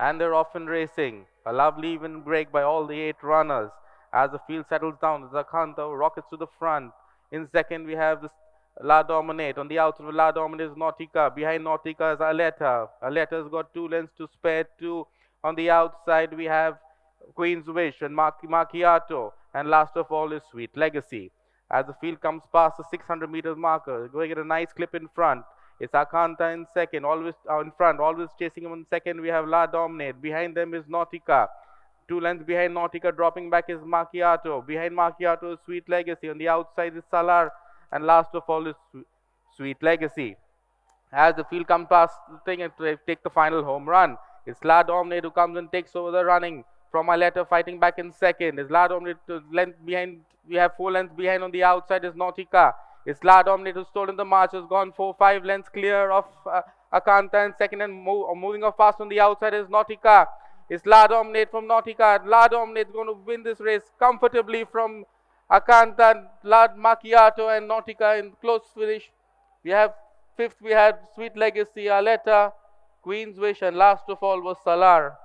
and they're off and racing. A lovely even break by all the eight runners. As the field settles down, Zakanta rockets to the front. In second, we have this La Dominate. On the outside of La Dominate is Nautica. Behind Nautica is Aleta. Aleta's got two lengths to spare. Two on the outside, we have Queen's Wish and Macchiato. And last of all is Sweet Legacy. As the field comes past the 600 meters marker, going at a nice clip in front. It's Akanta in second, always uh, in front, always chasing him in second. We have La Dominate. Behind them is Nautica. Two lengths behind Nautica, dropping back is Macchiato. Behind Macchiato is Sweet Legacy. On the outside is Salar. And last of all is Sweet Legacy. As the field comes past the thing and take the final home run, it's La Dominate who comes and takes over the running from Aleta fighting back in second. Is La Dominate length behind. We have four lengths behind on the outside is Nautica. It's La Dominate stolen the march, has gone four, five lengths clear of uh, Akanta and second and moving off fast on the outside is Nautica. It's La Dominate from Nautica. La Dominate is going to win this race comfortably from Akanta, La Macchiato and Nautica in close finish. We have fifth, we had Sweet Legacy, Aleta, Queen's Wish and last of all was Salar.